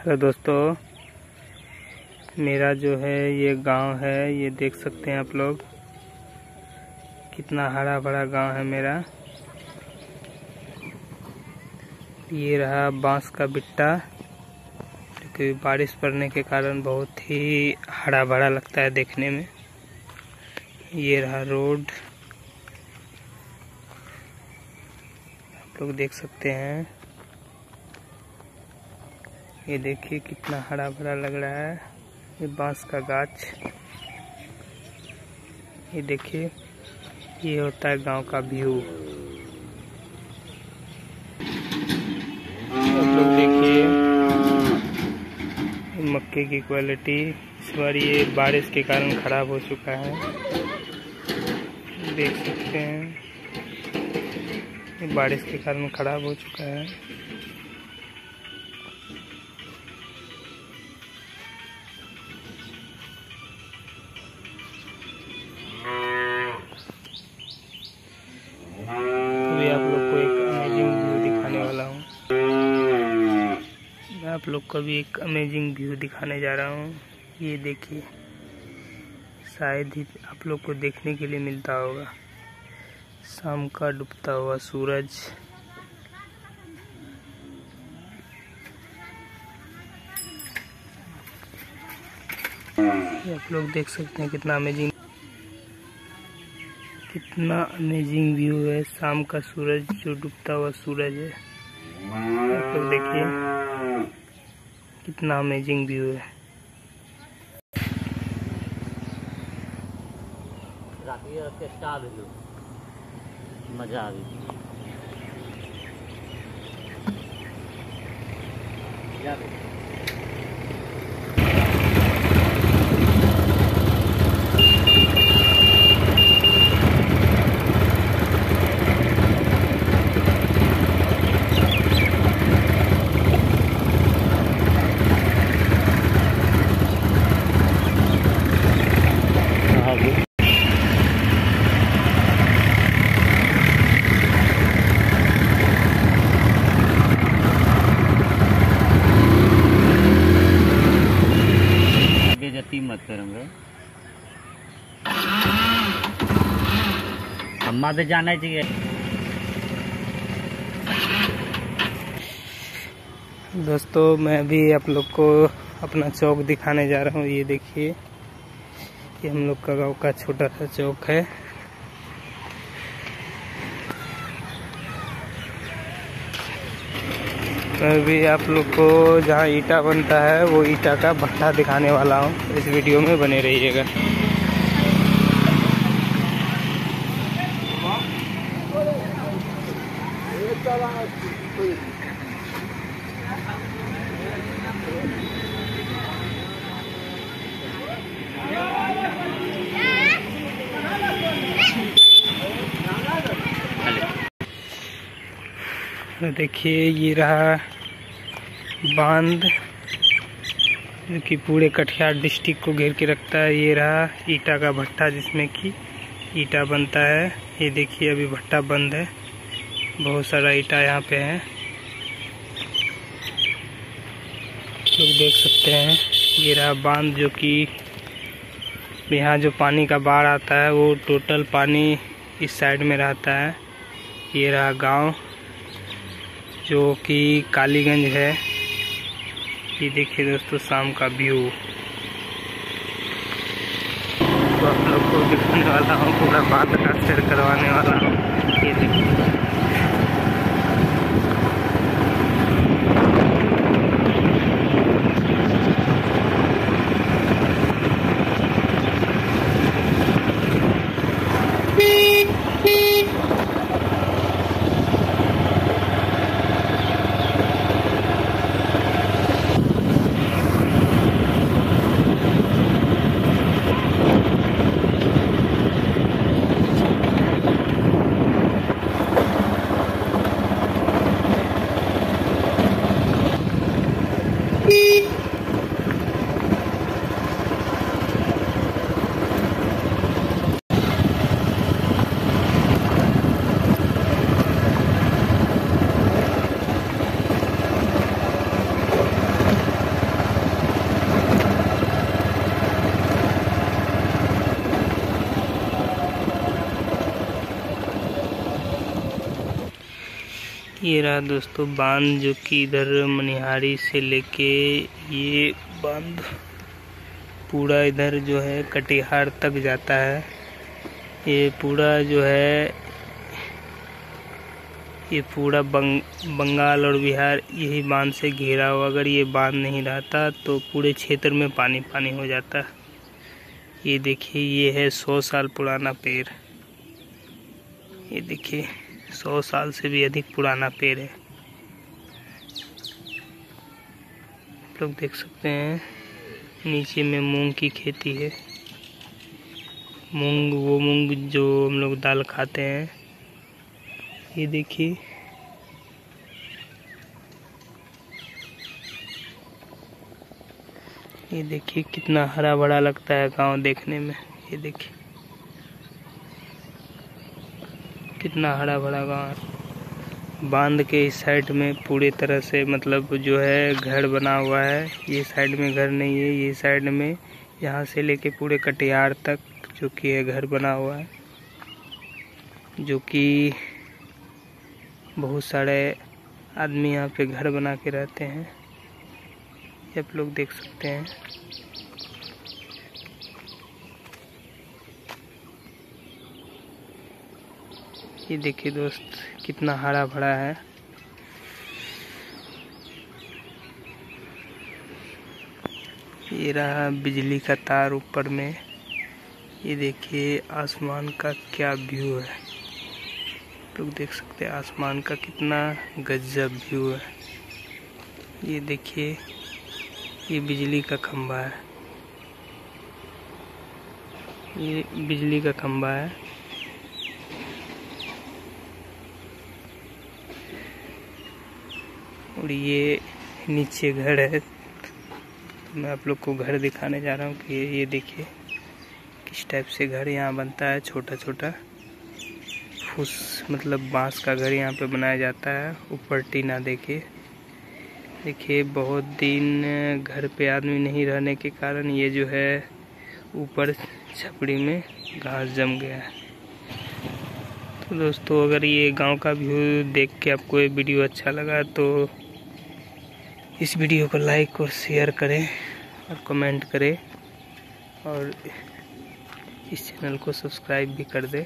Hello दोस्तों, मेरा जो है ये गाँव है, ये देख सकते हैं आप लोग। कितना हरा भरा गाँव है मेरा। ये रहा बाँस का बिट्टा क्योंकि बारिश पड़ने के कारण बहुत ही हरा भरा लगता है देखने में। ये रहा रोड। आप लोग देख सकते हैं। ये देखिए कितना हरा भरा लग रहा है, ये बाँस का गाछ। ये देखिए, ये होता है गाँव का व्यू देखिए मक्के की क्वालिटी, इस बार ये बारिश के कारण खराब हो चुका है। देख सकते हैं बारिश के कारण खराब हो चुका है। आप लोग को भी एक अमेजिंग व्यू दिखाने जा रहा हूँ। ये देखिए, शायद ही आप लोग को देखने के लिए मिलता होगा। शाम का डूबता हुआ सूरज। आप लोग देख सकते हैं कितना अमेजिंग कितना अमेजिंग व्यू है। शाम का सूरज, जो डूबता हुआ सूरज है। आप लोग देखिए। कितना अमेजिंग व्यू है। मज़ा आ गई। पे जाना चाहिए। दोस्तों, मैं भी आप लोग को अपना चौक दिखाने जा रहा हूँ। ये देखिए ये हम लोग का गाँव का छोटा सा चौक है। मैं भी आप लोग को जहाँ ईटा बनता है, वो ईटा का भट्टा दिखाने वाला हूँ। इस वीडियो में बने रहिएगा। देखिए, ये रहा बाँध, जो कि पूरे कटिहार डिस्ट्रिक्ट को घेर के रखता है। ये रहा ईटा का भट्टा जिसमें कि ईटा बनता है। ये देखिए, अभी भट्टा बंद है। बहुत सारा ईटा यहाँ पे है। लोग देख सकते हैं, ये रहा बाँध जो कि यहाँ जो पानी का बाढ़ आता है, वो टोटल पानी इस साइड में रहता है। ये रहा गाँव। जो कि कालीगंज है। ये देखिए दोस्तों, शाम का व्यू। तो आप लोग को दिखाने वाला हूँ, पूरा बात का शेयर करवाने वाला हूँ। ये देखिए। ये रहा दोस्तों बाँध जो कि इधर मनिहारी से लेके ये बाँध पूरा इधर जो है कटिहार तक जाता है। ये पूरा जो है ये पूरा बंग, बंगाल और बिहार यही बाँध से घिरा हुआ। अगर ये बाँध नहीं रहता तो पूरे क्षेत्र में पानी पानी हो जाता। ये देखिए ये है सौ साल पुराना पेड़। ये देखिए। सौ साल से भी अधिक पुराना पेड़ है। आप लोग देख सकते हैं, नीचे में मूंग की खेती है। मूंग, वो मूंग जो हम लोग दाल खाते हैं, ये देखिए। ये देखिए कितना हरा भरा लगता है गाँव देखने में, ये देखिए। कितना हरा भरा गाँव है। बाँध के इस साइड में पूरी तरह से मतलब जो है घर बना हुआ है। ये साइड में घर नहीं है, ये साइड में यहाँ से लेके पूरे कटिहार तक जो कि है घर बना हुआ है। जो कि बहुत सारे आदमी यहाँ पे घर बना के रहते हैं। ये आप लोग देख सकते हैं। ये देखिए दोस्त, कितना हरा भरा है। ये रहा बिजली का तार ऊपर में। ये देखिए, आसमान का क्या व्यू है। लोग देख सकते हैं, आसमान का कितना गजब व्यू है। ये देखिए, ये बिजली का खंबा है। ये बिजली का खंबा है। और ये नीचे घर है। तो मैं आप लोग को घर दिखाने जा रहा हूँ कि ये ये देखिए, किस टाइप से घर यहाँ बनता है छोटा छोटा फूस मतलब बाँस का घर यहाँ पे बनाया जाता है। ऊपर टीना देके देखिए, बहुत दिन घर पे आदमी नहीं रहने के कारण ये जो है, ऊपर छपड़ी में घास जम गया है। तो दोस्तों, अगर ये गाँव का व्यू देख के आपको ये वीडियो अच्छा लगा तो इस वीडियो को लाइक और शेयर करें और कमेंट करें और इस चैनल को सब्सक्राइब भी कर दें।